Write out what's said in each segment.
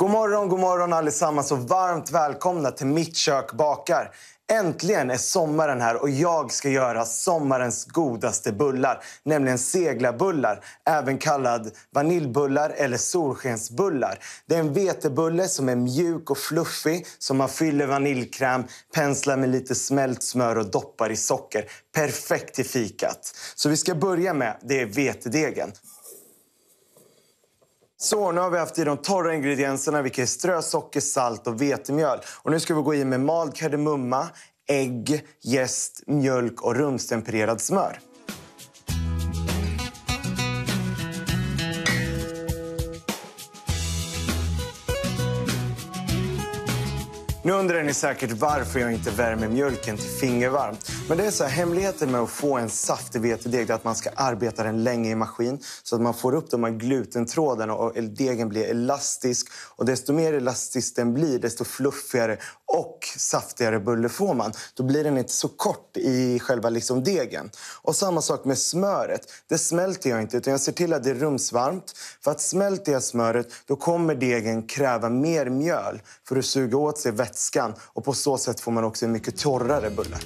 God morgon allesammans och varmt välkomna till Mitt kök bakar. Äntligen är sommaren här och jag ska göra sommarens godaste bullar, nämligen seglarbullar, även kallad vaniljbullar eller solskensbullar. Det är en vetebulle som är mjuk och fluffig som man fyller vaniljkräm, penslar med lite smält smör och doppar i socker. Perfekt till fikat. Så vi ska börja med det är vetedegen. Så, nu har vi haft i de torra ingredienserna, vilket är strösocker, salt och vetemjöl. Och nu ska vi gå i med mald kardemumma, ägg, jäst, mjölk och rumstempererad smör. Nu undrar ni säkert varför jag inte värmer mjölken till fingervarmt. Men det är så här, hemligheten med att få en saftig vetedeg är att man ska arbeta den länge i maskin så att man får upp de här glutentrådarna och degen blir elastisk. Och desto mer elastisk den blir, desto fluffigare och saftigare bulle får man. Då blir den inte så kort i själva liksom degen. Och samma sak med smöret. Det smälter jag inte, utan jag ser till att det är rumsvarmt. För att smälter jag smöret, då kommer degen kräva mer mjöl för att suga åt sig vätskan. Och på så sätt får man också en mycket torrare bulle.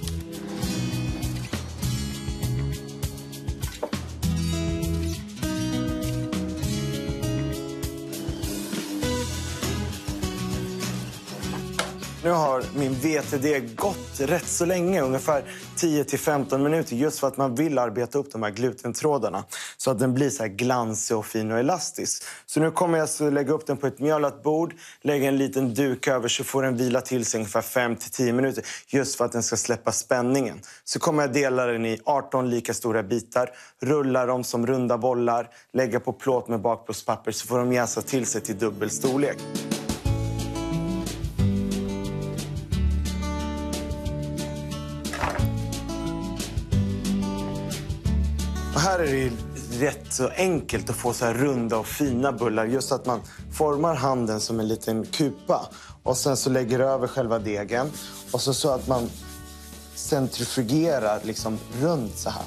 Nu har min vetedeg gått rätt så länge, ungefär 10-15 minuter just för att man vill arbeta upp de här glutentrådarna så att den blir så här glansig och fin och elastisk. Så nu kommer jag att lägga upp den på ett mjölat bord, lägga en liten duk över så får den vila till sig ungefär 5-10 minuter just för att den ska släppa spänningen. Så kommer jag dela den i 18 lika stora bitar, rulla dem som runda bollar, lägga på plåt med bakplåtspapper så får de jäsa till sig till dubbel storlek. Här är det rätt så enkelt att få så här runda och fina bullar. Just att man formar handen som en liten kupa och sen så lägger över själva degen och så, så att man centrifugerar liksom runt så här.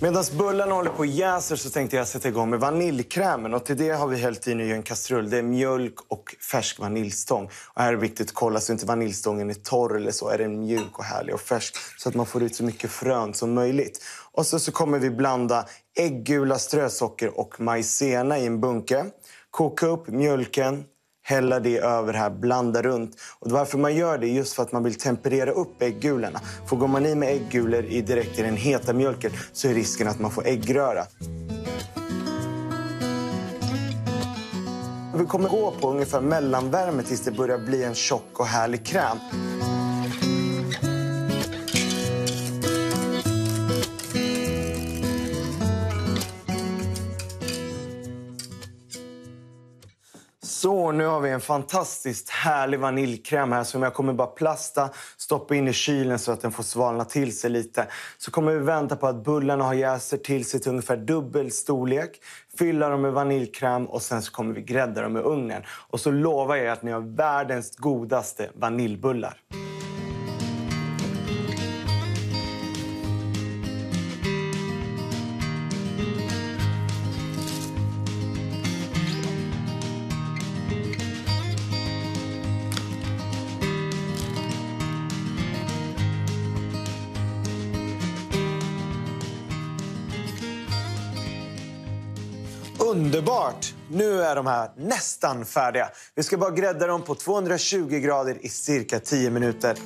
Medan bullarna håller på och jäser så tänkte jag sätta igång med vaniljkrämen. Och till det har vi hällt i en kastrull. Det är mjölk och färsk vaniljstång. Och här är det viktigt att kolla så inte vaniljstången är torr eller så. Är den mjuk och härlig och färsk så att man får ut så mycket frön som möjligt. Och så, så kommer vi blanda ägggula, strösocker och majsena i en bunke. Koka upp mjölken, hälla det över här, blanda runt. Och varför man gör det är just för att man vill temperera upp äggulorna. För går man i med äggulor i direkt i den heta mjölken så är risken att man får äggröra. Vi kommer gå på ungefär mellanvärme tills det börjar bli en tjock och härlig kräm. Så, nu har vi en fantastiskt härlig vaniljkräm här som jag kommer bara plasta, stoppa in i kylen så att den får svalna till sig lite. Så kommer vi vänta på att bullarna har jäser till sig till ungefär dubbel storlek. Fylla dem med vaniljkräm och sen så kommer vi grädda dem i ugnen. Och så lovar jag att ni har världens godaste vaniljbullar. Underbart! Nu är de här nästan färdiga. Vi ska bara grädda dem på 220 grader i cirka 10 minuter.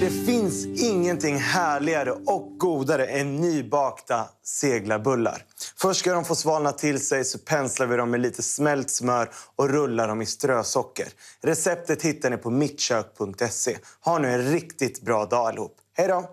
Det finns ingenting härligare och godare än nybakta seglarbullar. Först ska de få svalna till sig så penslar vi dem med lite smält smör och rullar dem i strösocker. Receptet hittar ni på mittkök.se. Ha nu en riktigt bra dag allihop. Hej då!